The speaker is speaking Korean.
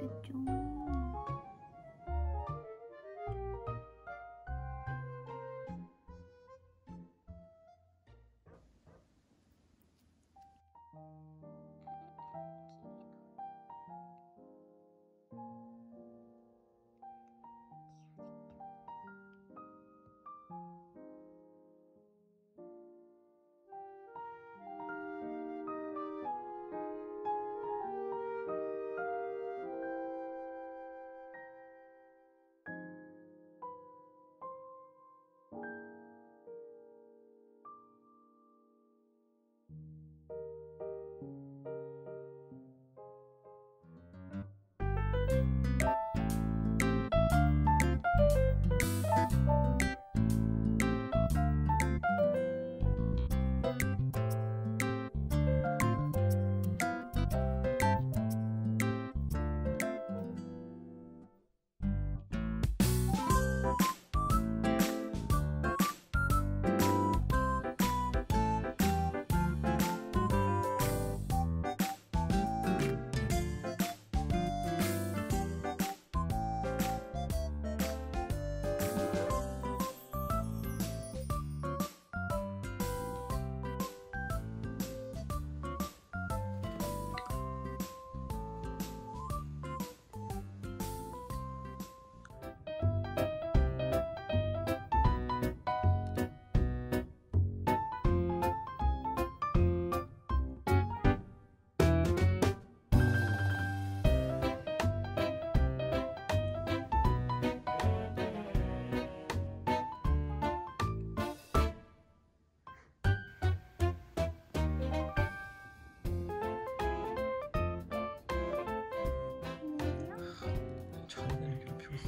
햇볕 좀